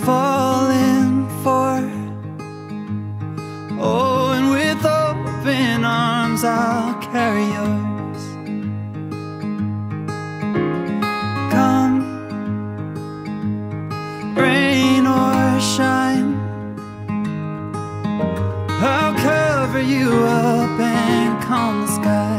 falling for. Oh, and with open arms, I'll carry yours. Come, rain or shine, I'll cover you up and calm the sky.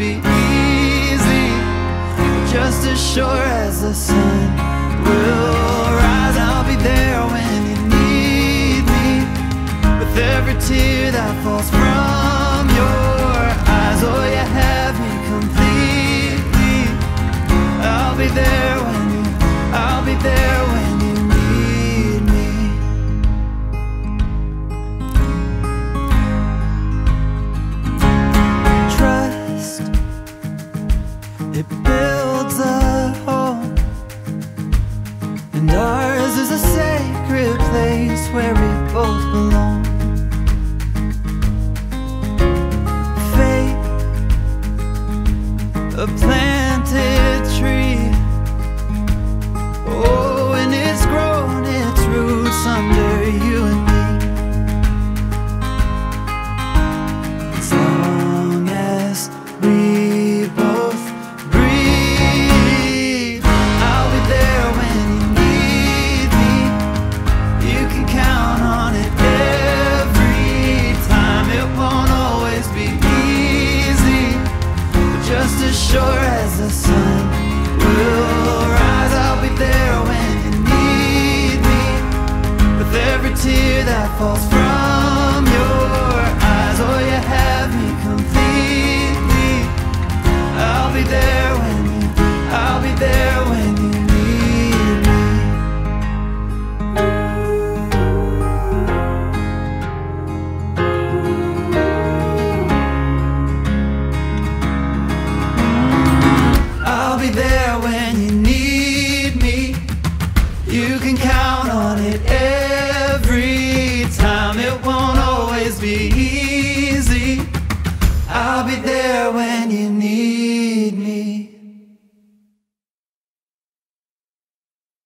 be easy, just as sure as the sun will rise. I'll be there when you need me, with every tear that falls. It as sure as the sun. Will rise I'll be there when you need me. With every tear that falls